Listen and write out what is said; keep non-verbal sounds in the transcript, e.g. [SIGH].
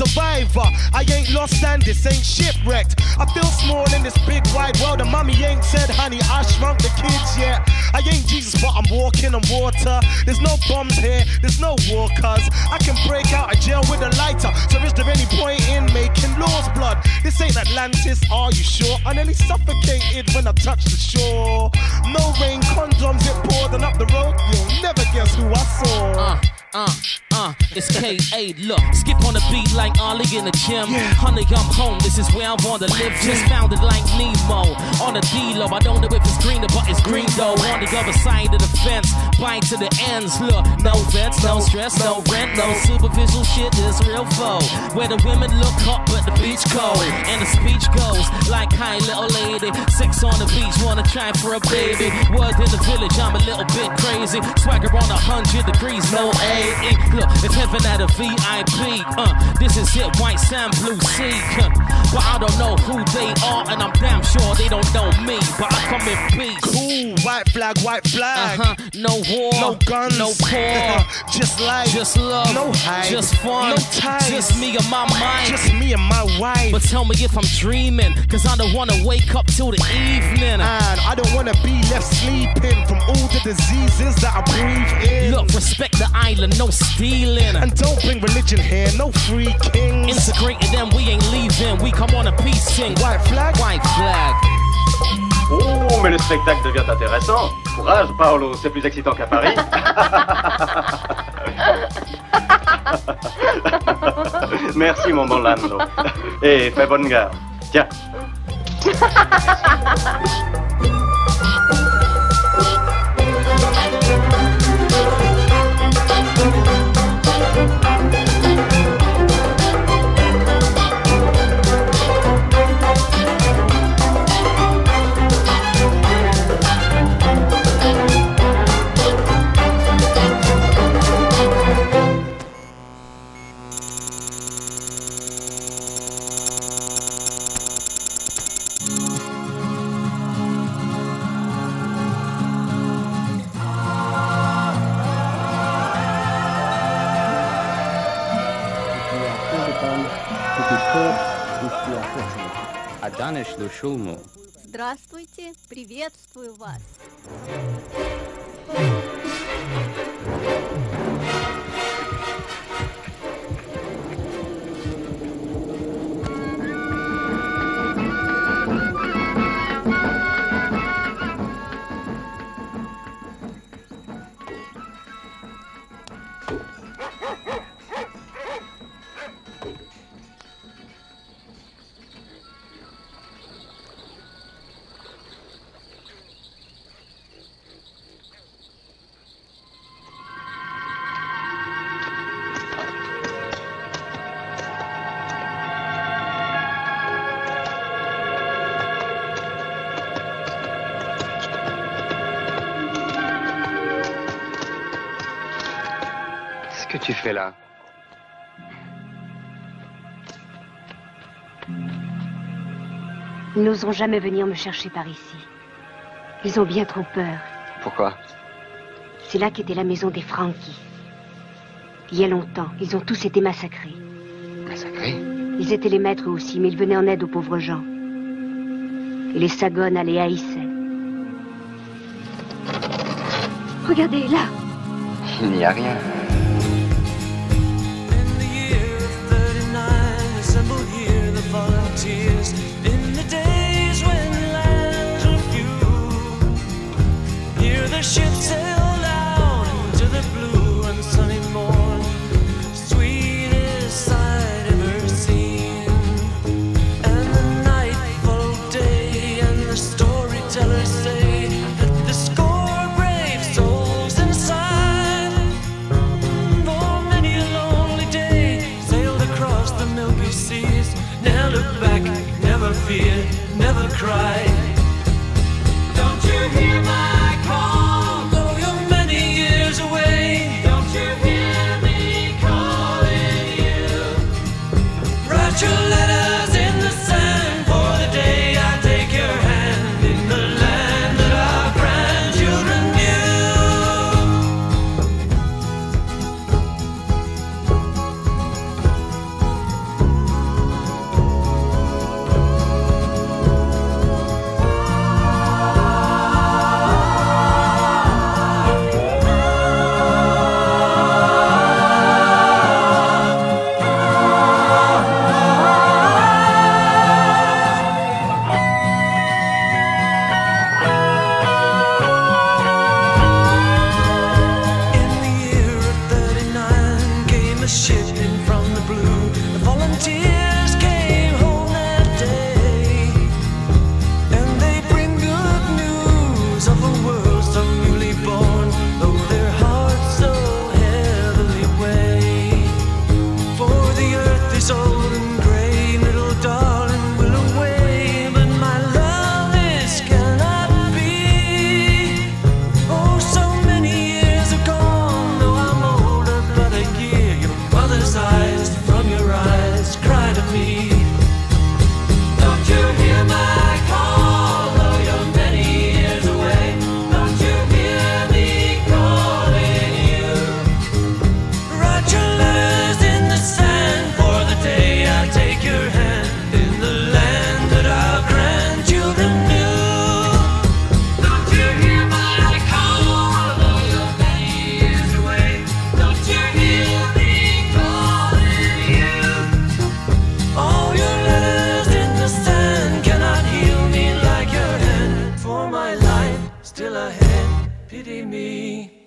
over. I ain't lost and this ain't shipwrecked. I feel small in this big wide world, and mommy ain't said, honey, I shrunk the kids yet. I ain't Jesus, but I'm walking on water. There's no bombs here, there's no war, cuz I can break out of jail with a lighter. So is there any point in making laws, blood? This ain't Atlantis, are you sure? I nearly suffocated when I touched the shore. No rain, condoms, it poured, and up the road, you'll never guess who I saw. Uh, uh, uh, it's K.A. Look, skip on the beat like Ollie in the gym. Honey, I'm home, this is where I wanna live. Just found it like Nemo. On the D-Lo, I don't know if it's greener, but it's green though. On the other side of the fence, bind to the ends. Look, no vets, no stress, no rent, no superficial shit, this real foe. Where the women look hot, but the beach cold. And the speech goes like, hi, little lady. Sex on the beach, wanna try for a baby. Word in the village, I'm a little bit crazy. Swagger on a hundred degrees, no AE. Look, if heaven had a VIP, uh, this is it, white sand, blue sea. Uh, but I don't know who they are, and I'm damn sure they don't know me. But I come in peace. Cool, white flag, white flag. Uh-huh. No war, No guns, no [LAUGHS] poor. just life, Just love, no hype, just fun, no ties, just me and my mind. just me and my wife. But tell me if I'm dreaming, cause I don't wanna wake up till the evening. and I don't wanna be left sleeping from all the diseases that I breathe in. Look, respect the island, no stealing. And don't bring religion here, no free kings. Integrated them, we ain't leaving. We come on a peace sing. White flag, White flag. Oh, mais le spectacle devient intéressant. Courage, Paolo, c'est plus excitant qu'à Paris. [LAUGHS] Merci, mon bon Lando. Et fais bonne garde. Tiens. Данеш Лушулму. Здравствуйте, приветствую вас. Thank you. Tu fais là Ils n'oseront jamais venir me chercher par ici. Ils ont bien trop peur. Pourquoi C'est là qu'était la maison des Frankie. Il y a longtemps, ils ont tous été massacrés. Massacré Ils étaient les maîtres aussi, mais ils venaient en aide aux pauvres gens. Et les Sagones les haïssaient. Regardez, là Il n'y a rien. Never look back, never fear, never cry. from the blue. The volunteers. Pity me.